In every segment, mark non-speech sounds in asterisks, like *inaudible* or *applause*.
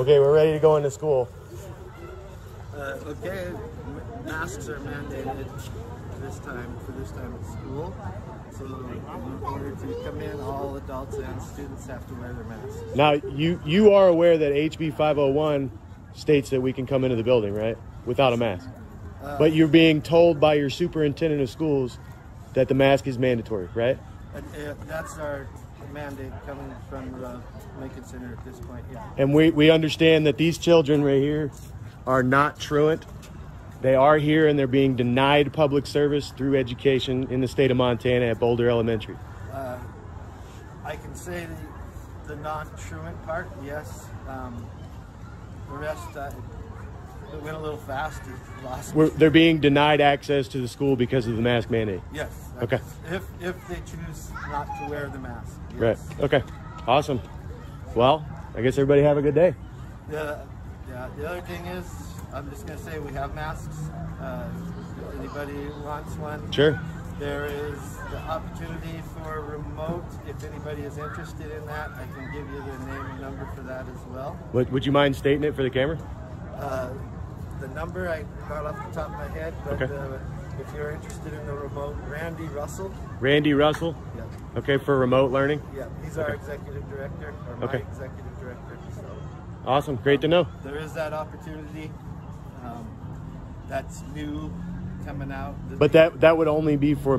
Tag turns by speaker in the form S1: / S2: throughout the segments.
S1: Okay, we're ready to go into school.
S2: Uh, okay, masks are mandated this time for this time at school. So in order to come in, all adults and students have to wear their masks.
S1: Now, you you are aware that HB 501 states that we can come into the building, right, without a mask. but you're being told by your superintendent of schools that the mask is mandatory, right?
S2: And, uh, that's our mandate coming from the Lincoln Center at this point. Yeah.
S1: And we, we understand that these children right here are not truant. They are here and they're being denied public service through education in the state of Montana at Boulder Elementary.
S2: Uh, I can say the, the non-truant part, yes. Um, the rest, uh, it went a little fast.
S1: They're being denied access to the school because of the mask mandate.
S2: Yes.
S1: Okay.
S2: If if they choose not to wear the mask.
S1: Right. Okay. Awesome. Well, I guess everybody have a good day.
S2: The, yeah, the other thing is, I'm just gonna say we have masks. Uh, if anybody wants one?
S1: Sure.
S2: There is the opportunity for remote. If anybody is interested in that, I can give you the name and number for that as well.
S1: Would, would you mind stating it for the camera?
S2: Uh, the number I got off the top of my head, but
S1: Okay.
S2: uh, if you're interested in the remote, Randy Russell.
S1: Randy Russell.
S2: Yeah,
S1: Okay, for remote learning.
S2: yeah, he's our executive director, or my
S1: Okay.
S2: executive director. So.
S1: Awesome. Great to know.
S2: there is that opportunity. Um, that's new coming out.
S1: But that that would only be for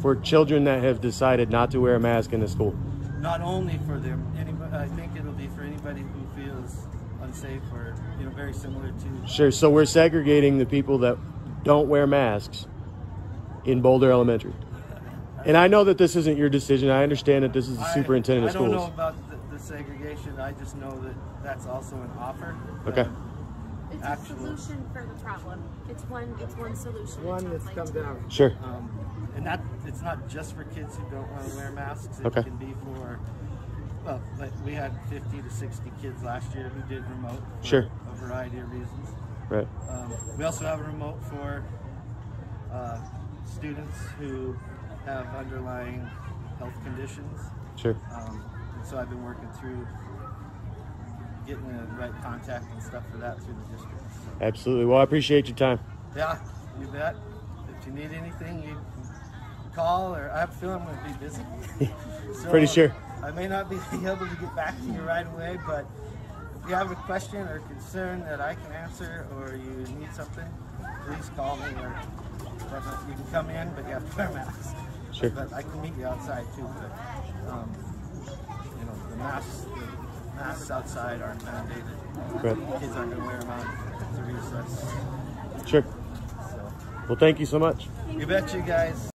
S1: for children that have decided not to wear a mask in the school.
S2: not only for them, anybody, I think it'll be for anybody who feels unsafe or you know very similar to.
S1: Sure. So we're segregating the people that don't wear masks in Boulder Elementary. And I know that this isn't your decision. I understand that this is the
S2: I-
S1: superintendent of
S2: I don't know
S1: schools.
S2: about the, the segregation. I just know that that's also an offer.
S1: Okay.
S3: It's
S2: Actual-
S3: a solution for the problem. It's one. It's one solution.
S2: one that's
S3: sounds
S2: come
S3: like.
S2: down.
S1: Sure.
S2: Um, and that it's not just for kids who don't want to wear masks. It
S1: Okay.
S2: can be for well, like we had 50 to 60 kids last year who did remote for
S1: Sure.
S2: a variety of reasons.
S1: Right.
S2: Um, we also have a remote for uh, students who have underlying health conditions.
S1: Sure.
S2: Um, and so I've been working through getting the right contact and stuff for that through the district. So,
S1: Absolutely. Well, I appreciate your time.
S2: yeah, you bet. If you need anything, you can call or I have a feeling I'm going to be busy. *laughs* So,
S1: Pretty sure.
S2: I may not be *laughs* able to get back to you right away, but if you have a question or concern that I can answer or you need something, please call me or you can come in, but you have to wear masks.
S1: Sure.
S2: But I can meet you outside too. But, um, you know, the masks, the masks outside aren't mandated.
S1: Right.
S2: Kids aren't going to wear them out the recess.
S1: Sure.
S2: So,
S1: Well, thank you so much.
S2: you bet you guys.